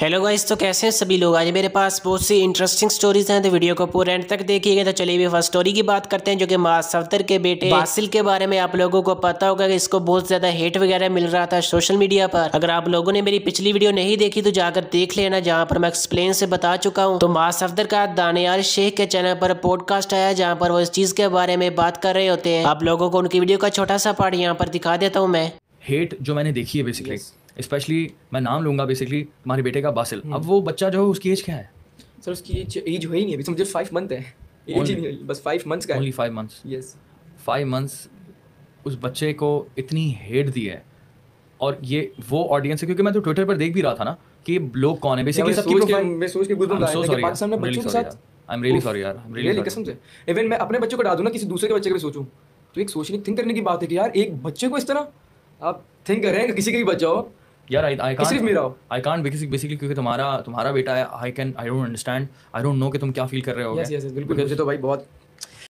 Hello guys तो कैसे हैं सभी लोग? आज मेरे पास बहुत सी इंटरेस्टिंग स्टोरीज हैं। तो वीडियो को पूरे एंड तक देखिएगा। तो चलिए फ़र्स्ट स्टोरी की बात करते हैं, जो कि माँ सफ्तर के बेटे बासिल के बारे में आप लोगों को पता होगा कि इसको बहुत ज़्यादा हेट वगैरह मिल रहा था सोशल मीडिया पर। अगर आप लोगों ने मेरी पिछली वीडियो नहीं देखी तो जाकर देख लेना, जहाँ पर मैं एक्सप्लेन से बता चुका हूँ। तो माँ सफ्तर का दानियाल शेख के चैनल पर पॉडकास्ट आया, जहाँ पर वो इस चीज़ के बारे में बात कर रहे होते हैं। आप लोगों को उनकी वीडियो का छोटा सा पार्ट यहाँ पर दिखा देता हूँ मैं। हेट जो मैंने देखी है बेसिकली स्पेशली मैं नाम लूँगा बेसिकली तुम्हारे बेटे का बासिल। अब वो बच्चा जो है उसकी एज क्या है? सर उसकी एज एज हुई नहीं अभी तो मुझे फाइव मंथ है। एज ही नहीं बस फाइव मंथ्स का only five months yes five months उस बच्चे को इतनी हेट दी है। और ये वो ऑडियंस है क्योंकि मैं तो ट्विटर पर देख भी रहा था ना कि लोग कौन है। बेसिकली सबकी प्रोफ़ाइल मैं सोच के आए so थे पाकिस्तान में बच्चों के साथ यार। I'm really sorry, यार। I'm really really. कसम से। इवन मैं अपने बच्चे को डाल दूँ ना किसी दूसरे के बच्चे के लिए सोचूं। तो एक सोचने थिंक करने की बात है कि यार एक बच्चे को इस तरह आप थिंक कर रहे हैं किसी के भी बच्चा हो यार आई आई सिर्फ़ मेरा आई कांट बेसिकली क्योंकि तुम्हारा तुम्हारा बेटा है I can I don't understand I don't know कि तुम क्या फील कर रहे हो यस यस बिल्कुल मुझे तो भाई बहुत